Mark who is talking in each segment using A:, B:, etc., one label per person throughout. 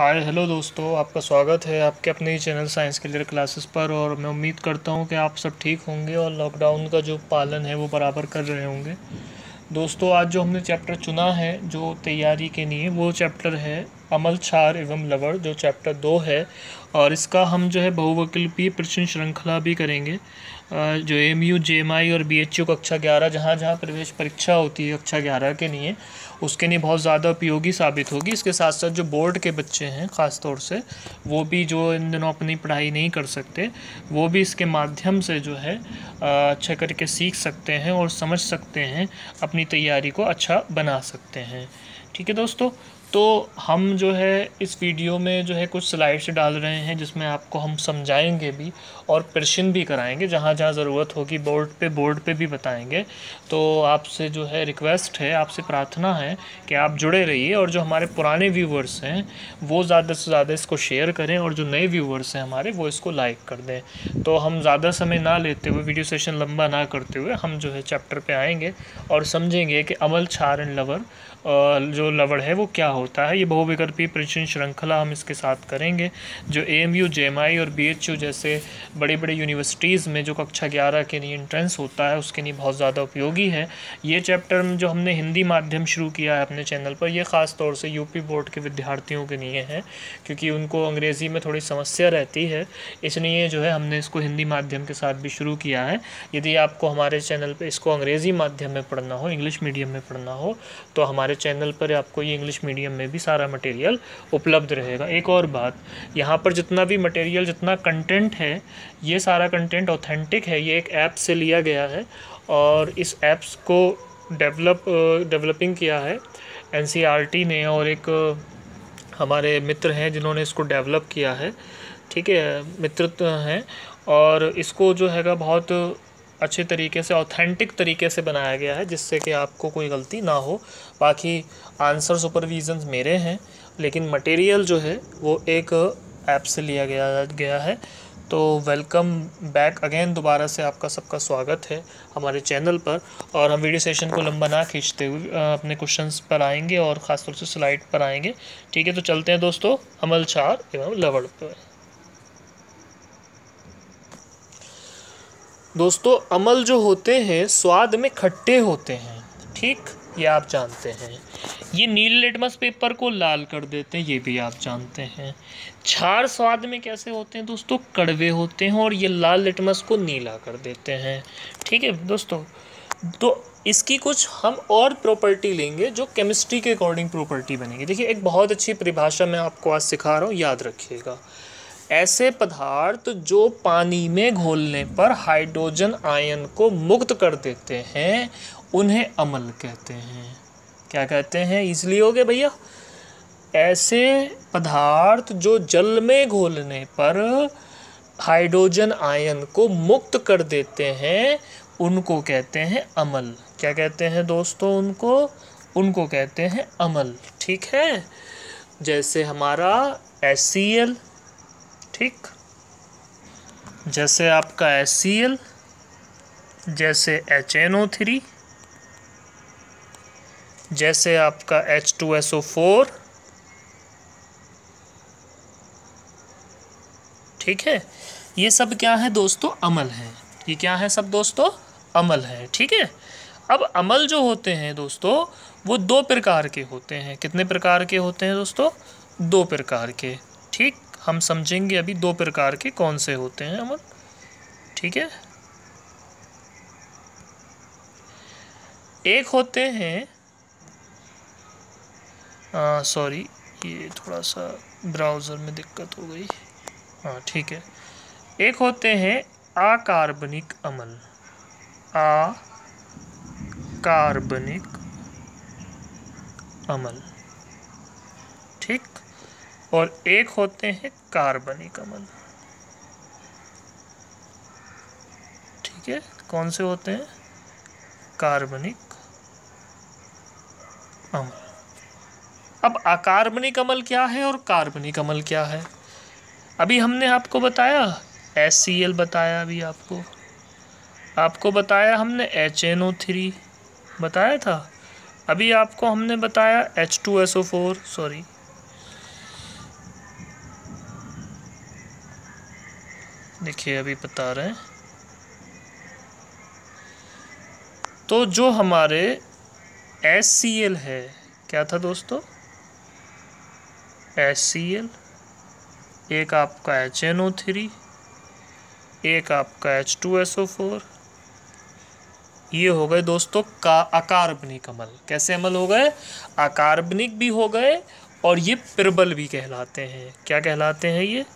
A: Hi hello दोस्तों, आपका स्वागत है आपके अपने ही चैनल साइंस के लिए क्लासेस पर और मैं उम्मीद करता हूँ कि आप सब ठीक होंगे और लॉकडाउन का जो पालन है वो बराबर कर रहे होंगे। दोस्तों, आज जो हमने चैप्टर चुना है, जो तैयारी के लिए, वो चैप्टर है अमल छार एवं लवड़ जो चैप्टर दो है और इसका हम जो है बहुवकल्पीय प्रश्न श्रृंखला भी करेंगे। जो M U J M I और बी एच यू कक्षा ग्यारह, जहाँ जहाँ प्रवेश परीक्षा होती है कक्षा ग्यारह के लिए। उसके लिए बहुत ज़्यादा उपयोगी साबित होगी। इसके साथ साथ जो बोर्ड के बच्चे हैं, ख़ास तौर से, वो भी जो इन दिनों अपनी पढ़ाई नहीं कर सकते, वो भी इसके माध्यम से जो है अच्छा करके सीख सकते हैं और समझ सकते हैं, अपनी तैयारी को अच्छा बना सकते हैं। ठीक है दोस्तों? तो हम जो है इस वीडियो में जो है कुछ स्लाइड्स डाल रहे हैं जिसमें आपको हम समझाएँगे भी और प्रश्न भी कराएँगे, जहाँ जहाँ ज़रूरत होगी बोर्ड पे बोर्ड पे भी बताएँगे। तो आपसे जो है रिक्वेस्ट है, आपसे प्रार्थना है कि आप जुड़े रहिए और जो हमारे पुराने व्यूवर्स हैं, वो ज़्यादा से ज़्यादा इसको शेयर करें और जो नए व्यूवर्स हैं हमारे, वो इसको लाइक कर दें। तो हम ज़्यादा समय ना लेते हुए वीडियो सेशन लंबा ना करते हुए, हम जो है चैप्टर पर आएँगे और समझेंगे कि अमल छार एंड लवर जो लवड़ है, वो क्या होता है? ये बहुविकल्पी प्रश्न श्रृंखला हम इसके साथ करेंगे, जो A M U J M I और बी एच यू जैसे बड़ी बड़ी यूनिवर्सिटीज़ में जो कक्षा ग्यारह के लिए इंट्रेंस होता है, उसके लिए बहुत ज़्यादा उपयोगी है। ये चैप्टर जो हमने हिंदी माध्यम शुरू किया है अपने चैनल पर यह ख़ास तौर से यूपी बोर्ड के विद्यार्थियों के लिए है, क्योंकि उनको अंग्रेज़ी में थोड़ी समस्या रहती है। इसलिए जो है, हमने इसको हिंदी माध्यम के साथ भी शुरू किया है। यदि आपको हमारे चैनल पर इसको अंग्रेज़ी माध्यम में पढ़ना हो इंग्लिश मीडियम में पढ़ना हो तो हमारे चैनल पर आपको ये इंग्लिश मीडियम में भी सारा मटेरियल उपलब्ध रहेगा। एक और बात, यहाँ पर जितना भी मटेरियल जितना कंटेंट है, ये सारा कंटेंट ऑथेंटिक है, ये एक ऐप से लिया गया है और इस ऐप्स को डेवलप डेवलपिंग किया है। एन ने और एक, हमारे मित्र हैं जिन्होंने इसको डेवलप किया है। ठीक है मित्र हैं और इसको जो हैगा बहुत अच्छे तरीके से ऑथेंटिक तरीके से बनाया गया है, जिससे कि आपको कोई गलती ना हो। बाकी आंसर सुपरविजन मेरे हैं, लेकिन मटेरियल जो है, वो एक ऐप से लिया गया गया है। तो वेलकम बैक अगेन दोबारा से आपका सबका स्वागत है हमारे चैनल पर। और हम वीडियो सेशन को लंबा ना खींचते हुए अपने क्वेश्चंस पर आएँगे और ख़ासतौर से स्लाइड पर आएँगे। ठीक है तो चलते हैं दोस्तों, अमल चार एवं लवड़ पर। दोस्तों, अमल जो होते हैं, स्वाद में खट्टे होते हैं, ठीक? ये आप जानते हैं। ये नील लिटमस पेपर को लाल कर देते हैं, ये भी आप जानते हैं। छार स्वाद में कैसे होते हैं दोस्तों? कड़वे होते हैं और ये लाल लिटमस को नीला कर देते हैं, ठीक है? दोस्तों तो इसकी कुछ हम और प्रॉपर्टी लेंगे जो केमिस्ट्री के अकॉर्डिंग प्रॉपर्टी बनेगी। देखिए, एक बहुत अच्छी परिभाषा मैं आपको आज सिखा रहा हूँ, याद रखिएगा। ऐसे पदार्थ जो पानी में घोलने पर हाइड्रोजन आयन को मुक्त कर देते हैं, उन्हें अमल कहते हैं। क्या कहते हैं? इसलिए हो गए भैया। ऐसे पदार्थ जो जल में घोलने पर हाइड्रोजन आयन को मुक्त कर देते हैं, उनको कहते हैं अमल। क्या कहते हैं दोस्तों उनको? उनको कहते हैं अमल। ठीक है? जैसे हमारा एस ठीक? जैसे आपका एस सी एल जैसे एच एन ओ थ्री जैसे आपका H two S O four ठीक है? ये सब क्या है दोस्तों? अमल है। ये क्या है सब दोस्तों? अमल है, ठीक है? अब अमल जो होते हैं दोस्तों, वो दो प्रकार के होते हैं। कितने प्रकार के होते हैं दोस्तों? दो प्रकार के, ठीक? हम समझेंगे अभी दो प्रकार के कौन से होते हैं अमल ठीक है? एक होते हैं सॉरी ये थोड़ा सा ब्राउज़र में दिक्कत हो गई। हाँ ठीक है। एक होते हैं अकार्बनिक अमल। आ कार्बनिक अमल। और एक होते हैं कार्बनिक अमल ठीक है? कौन से होते हैं? कार्बनिक अमल। अब अकार्बनिक अमल क्या है और कार्बनिक अमल क्या है? अभी हमने आपको बताया एस सी एल बताया अभी आपको। आपको बताया हमने एच एन ओ थ्री बताया था? अभी आपको हमने बताया H two S O four sorry देखिए अभी बता रहे हैं। तो जो हमारे एस सी एल है, क्या था दोस्तों? एस सी एल एक आपका एच एन ओ थ्री एक आपका H two S O four ये हो गए दोस्तों का अकार्बनिक अमल। कैसे अमल हो गए? अकार्बनिक भी हो गए और ये प्रबल भी कहलाते हैं। क्या कहलाते हैं ये?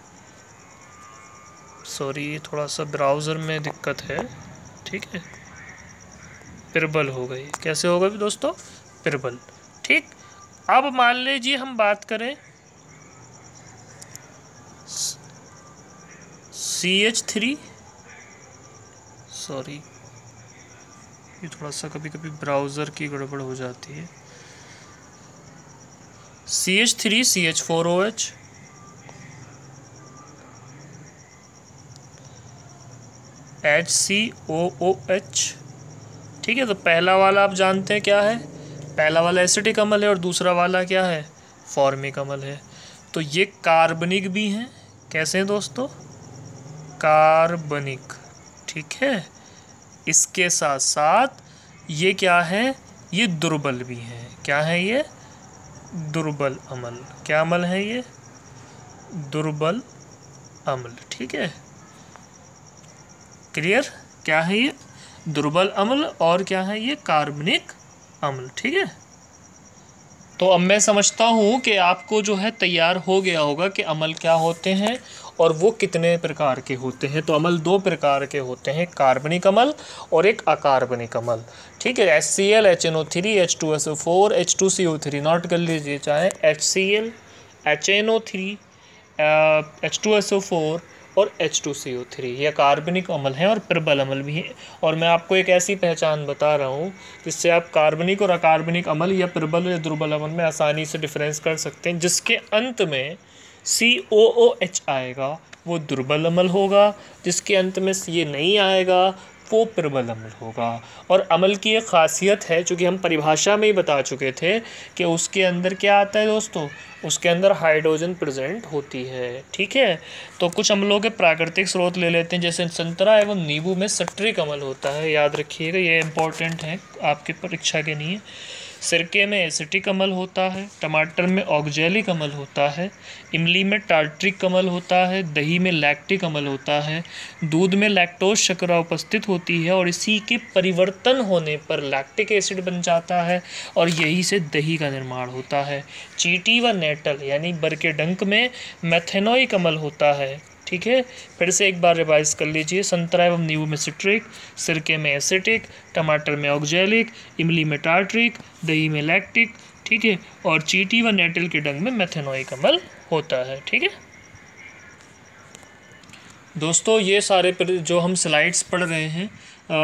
A: सॉरी थोड़ा सा ब्राउज़र में दिक्कत है, ठीक है? प्रबल हो गई। कैसे होगा भी दोस्तों? प्रबल ठीक, अब मान लीजिए हम बात करें सी एच थ्री सॉरी ये थोड़ा सा कभी कभी ब्राउज़र की गड़बड़ हो जाती है। C H three C H four O H H C O O H ठीक है तो पहला वाला आप जानते हैं क्या है? पहला वाला एसिटिक अमल है और दूसरा वाला क्या है? फॉर्मिक अमल है। तो ये कार्बनिक भी हैं। कैसे हैं दोस्तों? कार्बनिक ठीक है? इसके साथ साथ ये क्या है? ये दुर्बल भी हैं। क्या है ये? दुर्बल अमल। क्या अमल है ये? दुर्बल अमल। ठीक है? क्लियर क्या है ये? दुर्बल अम्ल और क्या है ये? कार्बनिक अम्ल, ठीक है? तो अब मैं समझता हूँ कि आपको जो है तैयार हो गया होगा कि अमल क्या होते हैं और वो कितने प्रकार के होते हैं। तो अमल दो प्रकार के होते हैं कार्बनिक अमल और एक अकार्बनिक अमल। ठीक है H C L H N O three H two S O four H two C O three note कर लीजिए चाहे H C L H N O three H two S O four और H two C O three यह कार्बनिक अमल हैं और प्रबल अमल भी हैं। और मैं आपको एक ऐसी पहचान बता रहा हूँ, जिससे आप कार्बनिक और अकार्बनिक अमल या प्रबल या दुर्बल अमल में आसानी से डिफरेंस कर सकते हैं, जिसके अंत में सी ओ ओ एच आएगा, वो दुर्बल अमल होगा, जिसके अंत में ये नहीं आएगा वो प्रबल अमल होगा। और अमल की एक ख़ासियत है, चूँकि हम परिभाषा में ही बता चुके थे कि उसके अंदर क्या आता है दोस्तों? उसके अंदर हाइड्रोजन प्रेजेंट होती है, ठीक है? तो कुछ अमलों के प्राकृतिक स्रोत ले लेते हैं, जैसे संतरा एवं नींबू में सट्रिक अमल होता है। याद रखिएगा, ये इंपॉर्टेंट है आपकी परीक्षा के लिए। सिरके में एसिटिक अमल होता है, टमाटर में ऑक्जेलिक अमल होता है, इमली में टार्ट्रिक अमल होता है, दही में लैक्टिक अमल होता है, दूध में लैक्टोज शर्करा उपस्थित होती है और इसी के परिवर्तन होने पर लैक्टिक एसिड बन जाता है और यही से दही का निर्माण होता है। चीटी व नेटल, यानी बर के डंक में मैथेनोइक अमल होता है। ठीक है? फिर से एक बार रिवाइज कर लीजिए। संतरा एवं नींबू में सिट्रिक, सिरके में एसिटिक, टमाटर में ऑक्जेलिक, इमली में टार्ट्रिक, दही में लैक्टिक, ठीक है? और चीटी व नेटल के डंग में मेथेनोइक अमल होता है, ठीक है? दोस्तों, ये सारे जो हम स्लाइड्स पढ़ रहे हैं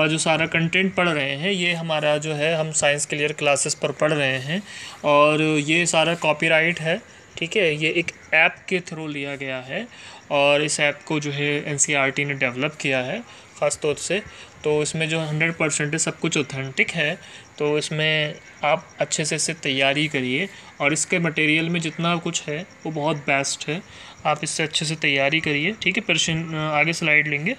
A: जो सारा कंटेंट पढ़ रहे हैं, ये हमारा जो है, हम साइंस क्लियर क्लासेस पर पढ़ रहे हैं और ये सारा कॉपीराइट है, ठीक है? ये एक ऐप के थ्रू लिया गया है और इस ऐप को जो है एन e ने डेवलप किया है, ख़ास तौर से। तो इसमें जो हंड्रेड परसेंट है सब कुछ ऑथेंटिक है तो इसमें आप अच्छे से इससे तैयारी करिए। और इसके मटेरियल में जितना कुछ है, वो बहुत बेस्ट है। आप इससे अच्छे से तैयारी करिए, ठीक है? फिर आगे स्लाइड लेंगे।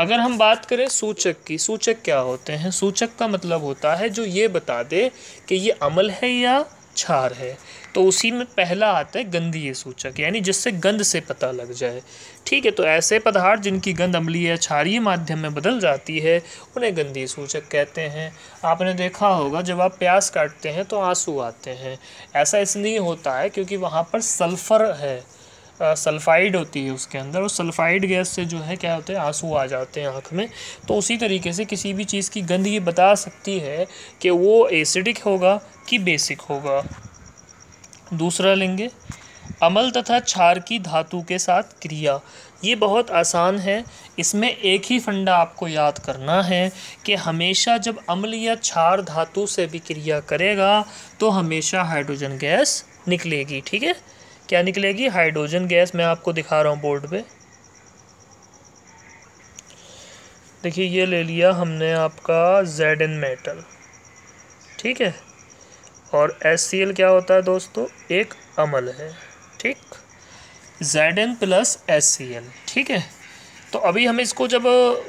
A: अगर हम बात करें सूचक की, सूचक क्या होते हैं? सूचक का मतलब होता है जो ये बता दे कि ये अमल है या छार है। तो उसी में पहला आता है गंधीय सूचक, यानी जिससे गंध से पता लग जाए। ठीक है तो ऐसे पदार्थ जिनकी गंध अम्लीय या क्षारीय माध्यम में बदल जाती है, उन्हें गंधीय सूचक कहते हैं। आपने देखा होगा, जब आप प्याज काटते हैं तो आँसू आते हैं। ऐसा इसलिए होता है क्योंकि वहाँ पर सल्फ़र है सल्फ़ाइड होती है उसके अंदर, और सल्फ़ाइड गैस से जो है, क्या होता है, आँसू आ जाते हैं आँख में। तो उसी तरीके से किसी भी चीज़ की गंध ये बता सकती है कि वो एसिडिक होगा कि बेसिक होगा। दूसरा लेंगे। अमल तथा क्षार की धातु के साथ क्रिया। ये बहुत आसान है। इसमें एक ही फंडा आपको याद करना है कि हमेशा जब अम्ल या क्षार धातु से भी क्रिया करेगा तो हमेशा हाइड्रोजन गैस निकलेगी, ठीक है? क्या निकलेगी? हाइड्रोजन गैस मैं आपको दिखा रहा हूँ बोर्ड पे। देखिए, ये ले लिया हमने आपका जेड एन मेटल ठीक है? और एल क्या होता है दोस्तों? एक अमल है, ठीक? Z N plus S C L ठीक है? तो अभी हम इसको जब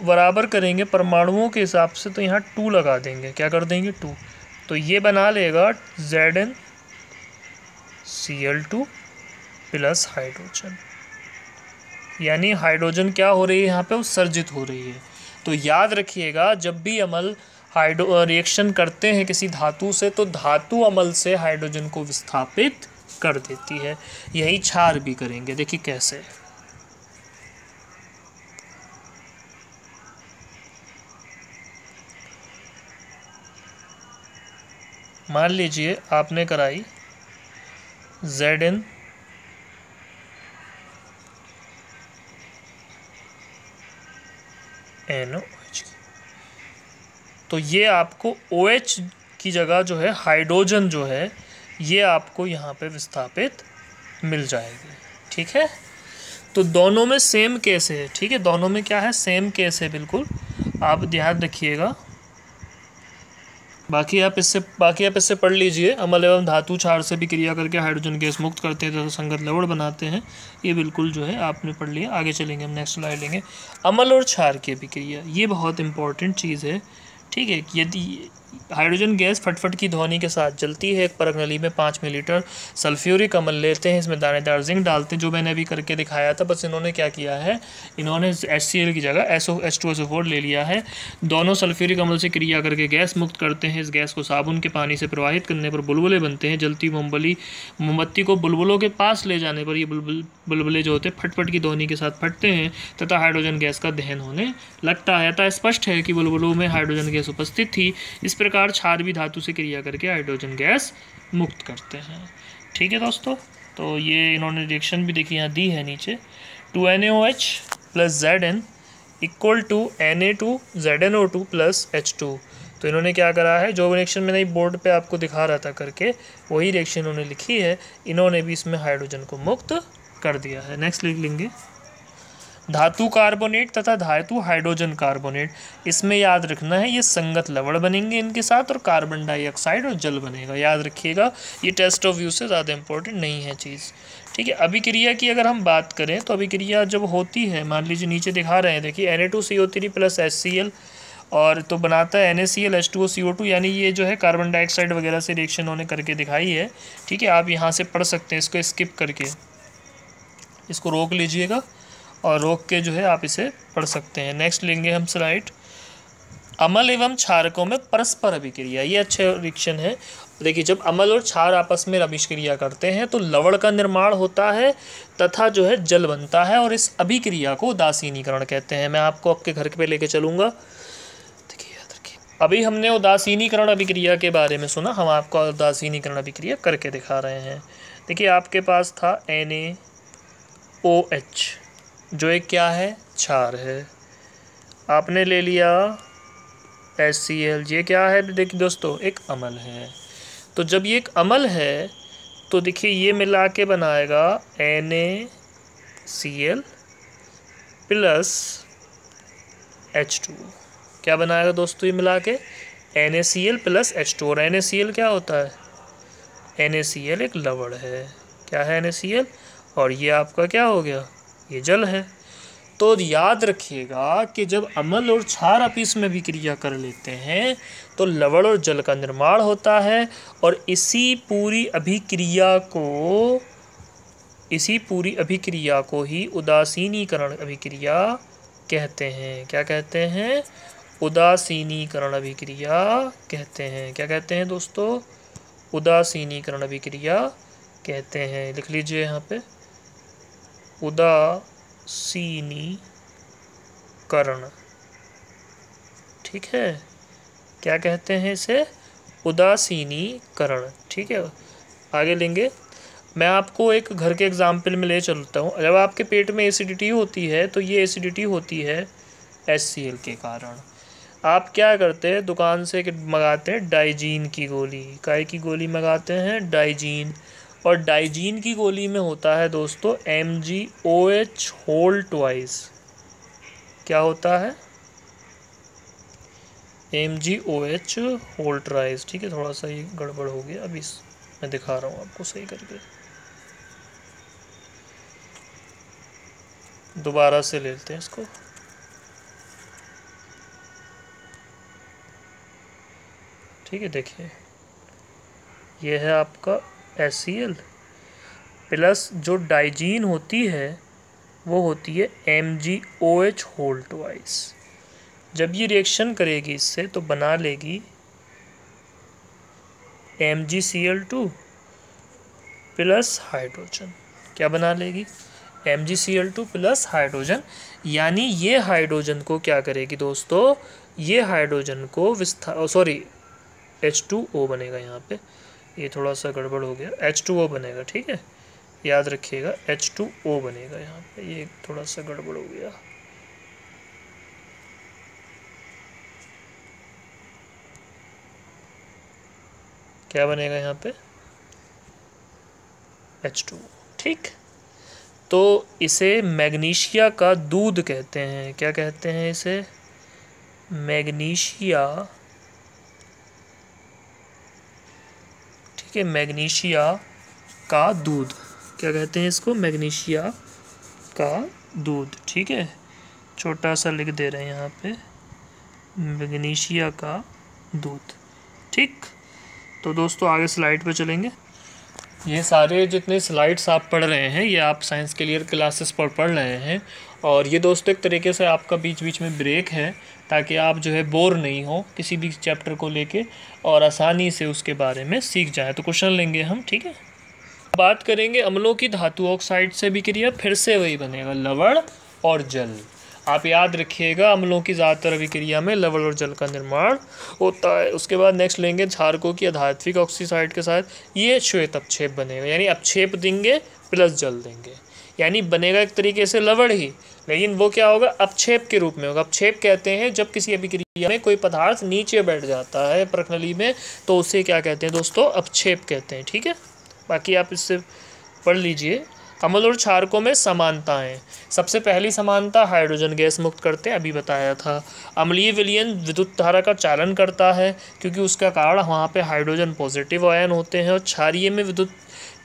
A: बराबर करेंगे परमाणुओं के हिसाब से तो यहाँ टू लगा देंगे। क्या कर देंगे? टू तो ये बना लेगा Z N C L two plus hydrogen यानी हाइड्रोजन क्या हो रही है यहाँ पे? उत्सर्जित हो रही है। तो याद रखिएगा, जब भी अमल हाइड्रो रिएक्शन करते हैं किसी धातु से तो धातु अमल से हाइड्रोजन को विस्थापित कर देती है। यही क्षार भी करेंगे। देखिए कैसे। मान लीजिए आपने कराई जेड एन एन तो ये आपको ओ OH की जगह जो है हाइड्रोजन जो है, ये आपको यहाँ पे विस्थापित मिल जाएगी। ठीक है? तो दोनों में सेम केस है। ठीक है? दोनों में क्या है? सेम केस है, बिल्कुल। आप ध्यान रखिएगा। बाकी आप इससे, बाकी आप इससे पढ़ लीजिए। अमल एवं धातु क्षार से भी क्रिया करके हाइड्रोजन गैस मुक्त करते हैं तथा संगत लवड़ बनाते हैं। ये बिल्कुल जो है, आपने पढ़ लिया। आगे चलेंगे, हम नेक्स्ट स्लाइड लेंगे। अमल और क्षार की अभिक्रिया, ये बहुत इंपॉर्टेंट चीज़ है। ठीक है यदि हाइड्रोजन गैस फटफट की ध्वनि के साथ जलती है। एक परख नली में पाँच मिलीलीटर सल्फ्यूरिक अमल लेते हैं। इसमें दानेदार जिंक डालते हैं, जो मैंने अभी करके दिखाया था। बस इन्होंने क्या किया है? इन्होंने एच की जगह S O H two S O four ले लिया है। दोनों सल्फ्यूरिक अमल से क्रिया करके गैस मुक्त करते हैं। इस गैस को साबुन के पानी से प्रवाहित करने पर बुलबुले बनते हैं। जलती मोमबली, मोमबत्ती को बुलबुलों के पास ले जाने पर ये बुलबुल, बुलबुले जो होते हैं, फटफट की ध्वनि के साथ फटते हैं, तथा हाइड्रोजन गैस का दहन होने लगता है। अतः स्पष्ट है कि बुलबुलों में हाइड्रोजन गैस उपस्थित थी। इस प्रकार क्षार भी धातु से क्रिया करके हाइड्रोजन गैस मुक्त करते हैं। ठीक है दोस्तों तो ये इन्होंने रिएक्शन भी देखी यहाँ दी है नीचे। Two N O H plus Z N equal to N A two Z N O two plus H two तो इन्होंने क्या करा है, जो रिएक्शन मैंने बोर्ड पे आपको दिखा रहा था करके, वही रिएक्शन इन्होंने लिखी है। इन्होंने भी इसमें हाइड्रोजन को मुक्त कर दिया है। नेक्स्ट लिख लेंगे। धातु कार्बोनेट तथा धातु हाइड्रोजन कार्बोनेट। इसमें याद रखना है, ये संगत लवण बनेंगे इनके साथ और कार्बन डाइऑक्साइड और जल बनेगा। याद रखिएगा, ये टेस्ट ऑफ़ व्यू से ज़्यादा इंपॉर्टेंट नहीं है चीज़। ठीक है, अभिक्रिया की अगर हम बात करें तो अभिक्रिया जब होती है, मान लीजिए नीचे दिखा रहे हैं, देखिए N A two C O three plus S C L और तो बनाता है N A C L H two O C O two यानी ये जो है कार्बन डाइऑक्साइड वगैरह से रिएक्शन उन्होंने करके दिखाई है। ठीक है, आप यहाँ से पढ़ सकते हैं, इसको स्किप करके। इसको रोक लीजिएगा। और रोक के जो है आप इसे पढ़ सकते हैं। नेक्स्ट लेंगे हम स्लाइड अमल एवं क्षारकों में परस्पर अभिक्रिया, ये अच्छे रिक्शन है। देखिए, जब अमल और क्षार आपस में अभिक्रिया करते हैं तो लवण का निर्माण होता है तथा जो है जल बनता है और इस अभिक्रिया को उदासीनीकरण कहते हैं। मैं आपको आपके घर पे लेके चलूँगा। देखिए अभी हमने उदासीनीकरण अभिक्रिया के बारे में सुना। हम आपको उदासीनीकरण अभिक्रिया करके दिखा रहे हैं। देखिए, आपके पास था एन ए ओ एच जो एक क्या है? क्षार है। आपने ले लिया एस सी एल ये क्या है? देखिए दोस्तों, एक अमल है। तो जब ये एक अमल है तो देखिए ये मिला के बनाएगा N A C L plus H two. क्या बनाएगा दोस्तों ये मिला के? N A C L plus H two. और एन ए सी एल क्या होता है? एन ए सी एल एक लवड़ है। क्या है एन ए सी एल और ये आपका क्या हो गया? ये जल है। तो याद रखिएगा कि जब अमल और क्षार आपस में भी क्रिया कर लेते हैं तो लवण और जल का निर्माण होता है और इसी पूरी अभिक्रिया को, इसी पूरी अभिक्रिया को ही उदासीनीकरण अभिक्रिया कहते हैं। क्या कहते हैं? उदासीनीकरण अभिक्रिया कहते हैं। क्या कहते हैं दोस्तों? उदासीनीकरण अभिक्रिया कहते हैं। लिख लीजिए यहाँ पे। उदासीनीकरण। ठीक है? क्या कहते हैं इसे? उदासीनीकरण। ठीक है? आगे लेंगे। मैं आपको एक घर के एग्ज़ाम्पल में ले चलता हूँ। जब आपके पेट में एसिडिटी होती है तो ये एसिडिटी होती है एससीएल के कारण। आप क्या करते हैं? दुकान से मंगाते हैं, डाइजीन की गोली। काय की गोली मंगाते हैं? डाइजीन। और डाइजीन की गोली में होता है दोस्तों M G O H whole twice क्या होता है? M G O H whole thrice ठीक है, थोड़ा सा ये गड़बड़ हो गया। अभी मैं दिखा रहा हूँ आपको सही करके। दोबारा से लेते हैं इसको। ठीक है, देखिए। यह है आपका एस प्लस जो डाइजीन होती है, वो होती है M G O H whole twice जब ये रिएक्शन करेगी इससे तो बना लेगी M G C L two plus hydrogen क्या बना लेगी? M G C L two plus hydrogen यानी ये हाइड्रोजन को क्या करेगी दोस्तों? ये हाइड्रोजन को विस्तार सॉरी एच टू ओ बनेगा यहाँ पे. ये थोड़ा सा गड़बड़ हो गया। एच टू ओ बनेगा, ठीक है? याद रखिएगा एच टू ओ बनेगा यहाँ पे। ये थोड़ा सा गड़बड़ हो गया। क्या बनेगा यहाँ पे? एच टू ठीक? तो इसे मैग्नीशिया का दूध कहते हैं। क्या कहते हैं इसे? मैग्नीशिया है मैग्नीशिया का दूध। क्या कहते हैं इसको? मैग्नीशिया का दूध। ठीक है? छोटा सा लिख दे रहे हैं यहाँ पे। मैग्नीशिया का दूध। ठीक? तो दोस्तों, आगे स्लाइड पे चलेंगे। ये सारे जितने स्लाइड्स आप पढ़ रहे हैं, ये आप साइंस के लिए क्लासेस पर पढ़ रहे हैं। और ये दोस्तों एक तरीके से आपका बीच बीच में ब्रेक है, ताकि आप जो है बोर नहीं हो किसी भी चैप्टर को लेके और आसानी से उसके बारे में सीख जाए। तो क्वेश्चन लेंगे हम, ठीक है? बात करेंगे अम्लों की धातु ऑक्साइड से भी क्रिया, फिर से वही बनेगा लवण और जल। आप याद रखिएगा, अम्लों की ज़्यादातर अभिक्रिया में लवण और जल का निर्माण होता है। उसके बाद नेक्स्ट लेंगे क्षारकों की अधात्विक ऑक्सीसाइड के साथ। ये श्वेत अपक्षेप बनेगा, यानी अपक्षेप देंगे प्लस जल देंगे। यानी बनेगा एक तरीके से लवण ही, लेकिन वो क्या होगा? अपक्षेप के रूप में होगा। अपक्षेप कहते हैं, जब किसी अभिक्रिया में कोई पदार्थ नीचे बैठ जाता है प्रखनली में तो उसे क्या कहते हैं दोस्तों? अपक्षेप कहते हैं, ठीक है? बाकी आप इससे पढ़ लीजिए। अम्ल और क्षारकों में समानताएँ सबसे पहली समानता हाइड्रोजन गैस मुक्त करते अभी बताया था। अम्लीय विलयन विद्युत धारा का चालन करता है, क्योंकि उसका कारण वहाँ पे हाइड्रोजन पॉजिटिव आयन होते हैं और क्षारीय में विद्युत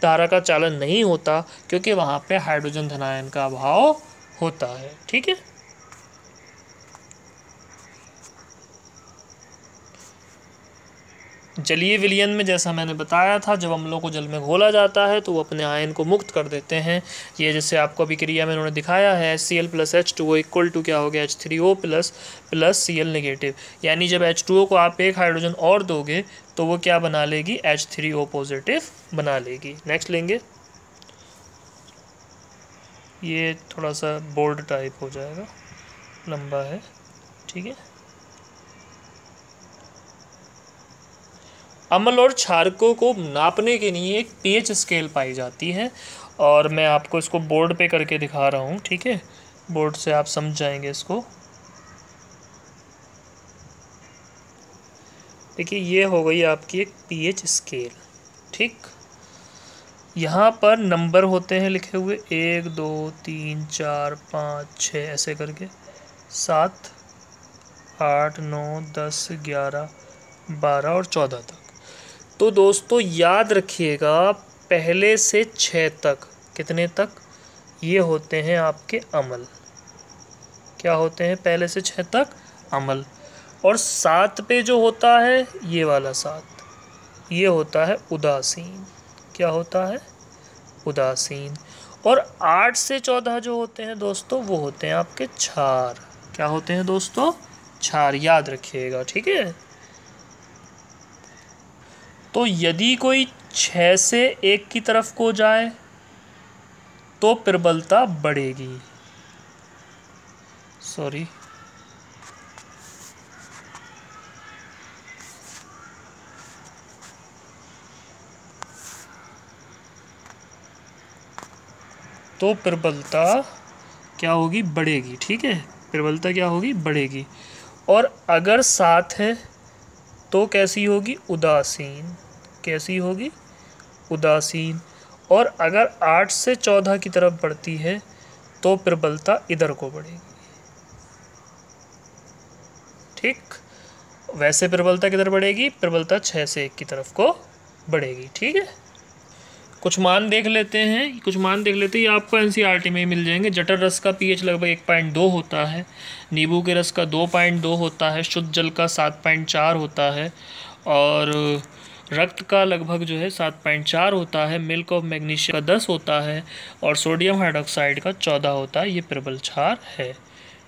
A: धारा का चालन नहीं होता, क्योंकि वहाँ पे हाइड्रोजन धनायन का अभाव होता है। ठीक है? जलीय विलियन में जैसा मैंने बताया था, जब अम्लों को जल में घोला जाता है तो वो अपने आयन को मुक्त कर देते हैं। ये जैसे आपको अभी क्रिया में उन्होंने दिखाया है H C L plus H two O equal to क्या हो गया? H three O plus plus C L negative यानी जब एच टू ओ को आप एक हाइड्रोजन और दोगे तो वो क्या बना लेगी? एच थ्री ओ पॉजिटिव बना लेगी। नेक्स्ट लेंगे। ये थोड़ा सा बोल्ड टाइप हो जाएगा। लंबा है। ठीक है। अम्ल और क्षारकों को नापने के लिए एक पीएच स्केल पाई जाती है। और मैं आपको इसको बोर्ड पे करके दिखा रहा हूँ, ठीक है? बोर्ड से आप समझ जाएँगे इसको। देखिए, ये हो गई आपकी एक पीएच स्केल ठीक? यहाँ पर नंबर होते हैं लिखे हुए, एक, दो, तीन, चार, पाँच छः ऐसे करके। सात, आठ, नौ, दस, ग्यारह, बारह और चौदह तक। तो दोस्तों, याद रखिएगा, पहले से छः तक। कितने तक? ये होते हैं आपके अमल। क्या होते हैं पहले से छः तक? अमल। और सात पे जो होता है, ये वाला सात। ये होता है उदासीन। क्या होता है? उदासीन। और आठ से चौदह जो होते हैं दोस्तों, वो होते हैं आपके छार। क्या होते हैं दोस्तों? छार। याद रखिएगा, ठीक है? तो यदि कोई छः से एक की तरफ़ को जाए तो प्रबलता बढ़ेगी। सॉरी तो प्रबलता क्या होगी? बढ़ेगी, ठीक है? प्रबलता क्या होगी? बढ़ेगी। और अगर साथ है तो कैसी होगी? उदासीन। कैसी होगी? उदासीन। और अगर आठ से चौदह की तरफ़ बढ़ती है तो प्रबलता इधर को बढ़ेगी। ठीक? वैसे प्रबलता किधर बढ़ेगी? प्रबलता छः से एक की तरफ़ को बढ़ेगी। ठीक है? कुछ मान देख लेते हैं, कुछ मान देख लेते हैं आपको एन में मिल जाएँगे। जटर रस का पीएच लगभग एक पॉइंट दो होता है, नींबू के रस का दो पॉइंट दो होता है, शुद्ध जल का सात पॉइंट चार होता है, और रक्त का लगभग जो है सात पॉइंट चार होता है मिल्क ऑफ़ मैग्नीशियम का दस होता है, और सोडियम हाइड्रोक्साइड का चौदह होता है, ये प्रबल क्षार है।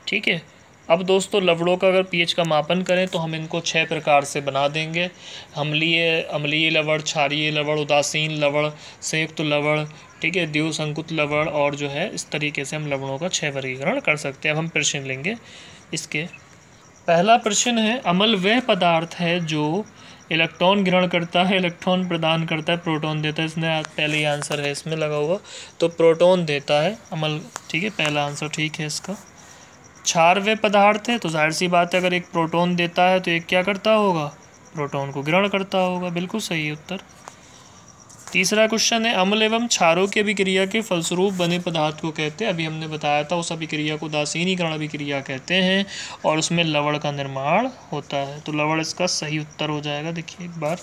A: ठीक है? अब दोस्तों लवड़ों का अगर पीएच का मापन करें तो हम इनको छः प्रकार से बना देंगे। अम्लीय अम्लीय लवड़ क्षारीय लवड़ उदासीन लवड़ संयुक्त लवड़ ठीक है द्यू संकुत लवड़ और जो है, इस तरीके से हम लवणों का छः वर्गीकरण कर सकते हैं। अब हम प्रश्न लेंगे इसके। पहला प्रश्न है, अमल वह पदार्थ है जो इलेक्ट्रॉन ग्रहण करता है, इलेक्ट्रॉन प्रदान करता है, प्रोटॉन देता है। इसने पहले आंसर है, इसमें लगा हुआ। तो प्रोटॉन देता है अमल, ठीक है, पहला आंसर ठीक है इसका। क्षार वे पदार्थ है तो ज़ाहिर सी बात है, अगर एक प्रोटॉन देता है तो एक क्या करता होगा? प्रोटॉन को ग्रहण करता होगा। बिल्कुल सही उत्तर। तीसरा क्वेश्चन है, अम्ल एवं क्षारों की अभिक्रिया के फलस्वरूप बने पदार्थ को कहते हैं। अभी हमने बताया था, उस अभिक्रिया को उदासीनीकरण अभिक्रिया कहते हैं, और उसमें लवण का निर्माण होता है। तो लवण इसका सही उत्तर हो जाएगा। देखिए एक बार।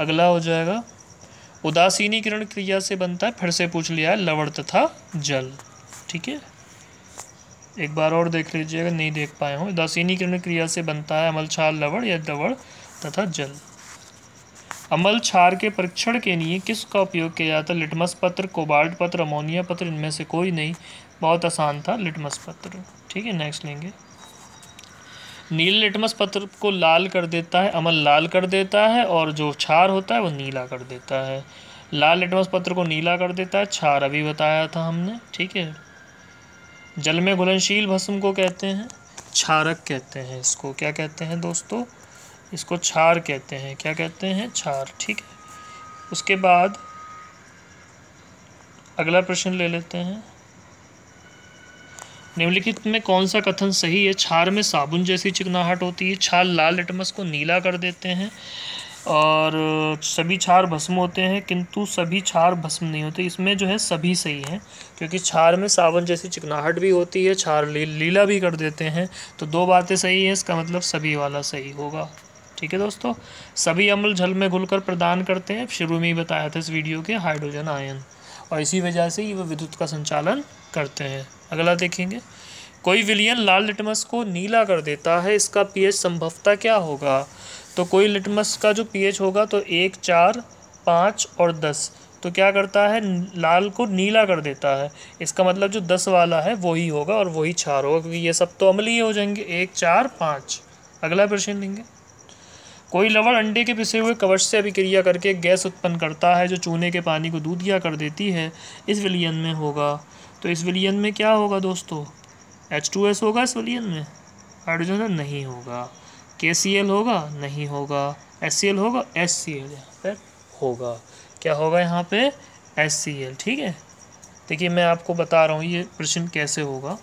A: अगला हो जाएगा। उदासीनीकरण क्रिया से बनता है, फिर से पूछ लिया है, लवण तथा जल। ठीक है? एक बार और देख लीजिएगा नहीं देख पाए हो। उदासीनीकरण क्रिया से बनता है अमल क्षार लवण या लवण तथा जल। अमल क्षार के परीक्षण के लिए किसका उपयोग किया जाता है? लिटमस पत्र, कोबाल्ट पत्र, अमोनिया पत्र, इनमें से कोई नहीं। बहुत आसान था, लिटमस पत्र। ठीक है नेक्स्ट लेंगे। नील लिटमस पत्र को लाल कर देता है, अमल लाल कर देता है, और जो क्षार होता है, वो नीला कर देता है। लाल लिटमस पत्र को नीला कर देता है, क्षार अभी बताया था हमने। ठीक है। जल में घुलनशील भस्म को कहते हैं, क्षारक कहते हैं इसको। क्या कहते हैं दोस्तों? इसको क्षार कहते हैं। क्या कहते हैं? क्षार, ठीक है। उसके बाद अगला प्रश्न ले लेते हैं। निम्नलिखित में कौन सा कथन सही है? छार में साबुन जैसी चिकनाहट होती है। छाल लाल लिटमस को नीला कर देते हैं। और सभी क्षार भस्म होते हैं किंतु सभी क्षार भस्म नहीं होते। इसमें जो है सभी सही हैं क्योंकि क्षार में सावन जैसी चिकनाहट भी होती है क्षार ली, लीला भी कर देते हैं तो दो बातें सही हैं इसका मतलब सभी वाला सही होगा। ठीक है दोस्तों? सभी अम्ल जल में घुलकर प्रदान करते हैं शुरू में ही बताया था इस वीडियो के हाइड्रोजन आयन। और इसी वजह से ही वह विद्युत का संचालन करते हैं। अगला देखेंगे। कोई विलियन लाल लिटमस को नीला कर देता है इसका पीएच संभवता क्या होगा? तो कोई लिटमस का जो पीएच होगा तो एक, चार, पाँच और दस। तो क्या करता है? लाल को नीला कर देता है। इसका मतलब जो दस वाला है, वही होगा और वही चार होगा, क्योंकि ये सब तो अमली हो जाएँगे। एक, चार, पाँच। अगला प्रश्न लेंगे कोई लवण अंडे के पिसे हुए कवच से अभिक्रिया करके गैस उत्पन्न करता है, जो चूने के पानी को दूधिया कर देती है, इस विलियन में होगा। तो इस विलियन में क्या होगा दोस्तों? एच टू एस होगा इस विलियन में? हाइड्रोजन नहीं होगा। के सी एल होगा? नहीं होगा। एस सी एल होगा? एस सी एल यहाँ पर होगा। क्या होगा यहाँ पे? एस सी एल ठीक है? देखिए, मैं आपको बता रहा हूँ, ये प्रश्न कैसे होगा।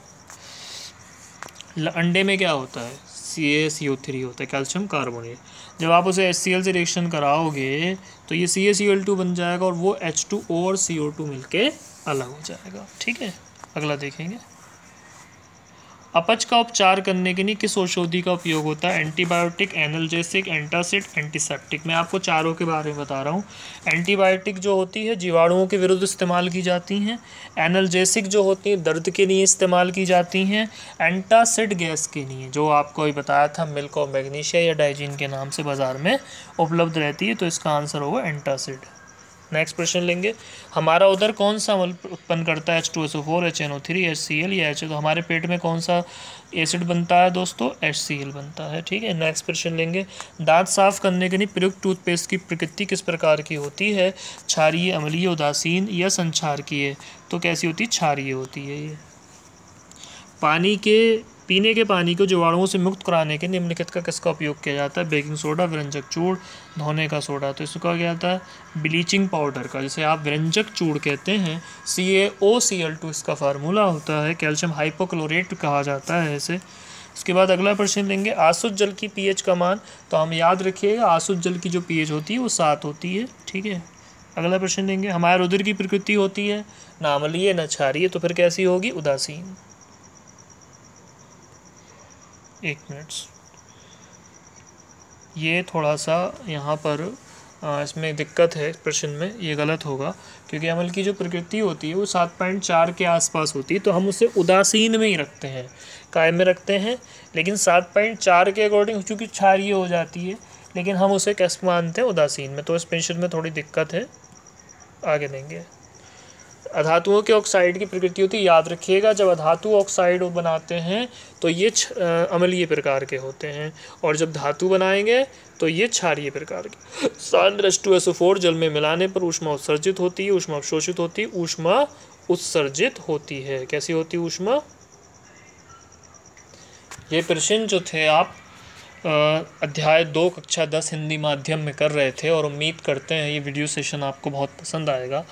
A: अंडे में क्या होता है? सी ए सी ओ थ्री होता है, कैल्शियम कार्बोनेट। जब आप उसे एस सी एल से रिएक्शन कराओगे तो ये सी ए सी एल टू बन जाएगा और वो एच टू ओ और सी ओ टू मिल अलग हो जाएगा। ठीक है? अगला देखेंगे। अपच का उपचार करने के लिए किस औषधि का उपयोग होता है? एंटीबायोटिक एनर्जेसिक एंटासिड एंटीसेप्टिक मैं आपको चारों के बारे में बता रहा हूँ। एंटीबायोटिक जो होती है, जीवाणुओं के विरुद्ध इस्तेमाल की जाती हैं। एनर्जेसिक जो होती है, दर्द के लिए इस्तेमाल की जाती हैं। एंटासिड गैस के लिए, जो आपको अभी बताया था मिल्क और मैग्नीशिया या डाइजीन के नाम से बाज़ार में उपलब्ध रहती है तो इसका आंसर होगा एंटासिड नेक्स्ट प्रश्न लेंगे। हमारा उधर कौन सा अमल उत्पन्न करता है H two S O four H N O three H C L या एच तो हमारे पेट में कौन सा एसिड बनता है दोस्तों? एच सी एल बनता है, ठीक है? नेक्स्ट प्रश्न लेंगे। दांत साफ़ करने के लिए प्रयुक्त टूथपेस्ट की प्रकृति किस प्रकार की होती है? क्षारीय, अम्लीय, उदासीन या संचार की है तो कैसी होती है? क्षारीय होती है ये। पानी के पीने के पानी को जीवाणुओं से मुक्त कराने के निम्नलिखित का किसका उपयोग किया जाता है? बेकिंग सोडा, व्यंजक चूड़ धोने का सोडा। तो इसको कहा गया था ब्लीचिंग पाउडर का, जिसे आप व्यंजक चूड़ कहते हैं। C A O C L two इसका फार्मूला होता है कैल्शियम हाइपोक्लोरेट कहा जाता है इसे। उसके बाद अगला प्रश्न लेंगे आसुद जल की पीएच का मान। तो हम याद रखिएगा आसुद जल की जो पीएच होती है, वो सात होती है, ठीक है? अगला प्रश्न लेंगे हमारे रुद्र की प्रकृति होती है, ना अमलीय, न क्षारीय तो फिर कैसी होगी? उदासीन। एक मिनट्स ये थोड़ा सा यहाँ पर इसमें दिक्कत है प्रश्न में, ये गलत होगा, क्योंकि अमल की जो प्रकृति होती है, वो सात पॉइंट चार के आसपास होती है तो हम उसे उदासीन में ही रखते हैं काय में रखते हैं, लेकिन सात पॉइंट चार के अकॉर्डिंग चूँकि क्षारीय हो जाती है, लेकिन हम उसे कैसे मानते हैं उदासीन में तो इस पेंशन में थोड़ी दिक्कत है, आगे देंगे। अधातुओं के ऑक्साइड की प्रकृति होती है, याद रखिएगा, जब अधातु ऑक्साइड बनाते हैं तो ये अम्लीय प्रकार के होते हैं, और जब धातु बनाएँगे तो ये क्षारीय प्रकार के। सान टू फोर जल में मिलाने पर ऊष्मा उत्सर्जित होती है, ऊष्मा अवशोषित होती है, ऊष्मा उत्सर्जित होती है। कैसी होती ऊष्मा? ये प्रश्न जो थे आप अध्याय दो, कक्षा दस हिंदी माध्यम में कर रहे थे और उम्मीद करते हैं ये वीडियो सेशन आपको बहुत पसंद आएगा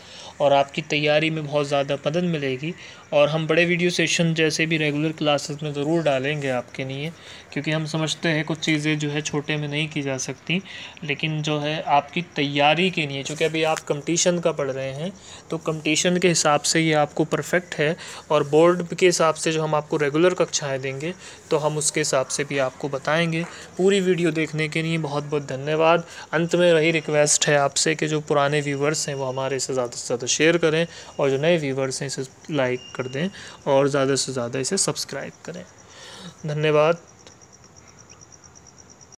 A: और आपकी तैयारी में बहुत ज़्यादा मदद मिलेगी। और हम बड़े वीडियो सेशन जैसे भी रेगुलर क्लासेस में ज़रूर डालेंगे आपके लिए, क्योंकि हम समझते हैं कुछ चीज़ें जो है छोटे में नहीं की जा सकती, लेकिन जो है आपकी तैयारी के लिए चूँकि अभी आप कंपटीशन का पढ़ रहे हैं तो कंपटीशन के हिसाब से ये आपको परफेक्ट है और बोर्ड के हिसाब से जो हम आपको रेगुलर कक्षाएँ देंगे तो हम उसके हिसाब से भी आपको बताएँगे। पूरी वीडियो देखने के लिए बहुत बहुत धन्यवाद। अंत में वही रिक्वेस्ट है आपसे कि जो पुराने व्यूवर्स हैं वो हमारे से ज़्यादा से ज़्यादा शेयर करें और जो नए व्यूवर्स हैं इसे लाइक कर दें और ज़्यादा से ज़्यादा इसे सब्सक्राइब करें। धन्यवाद।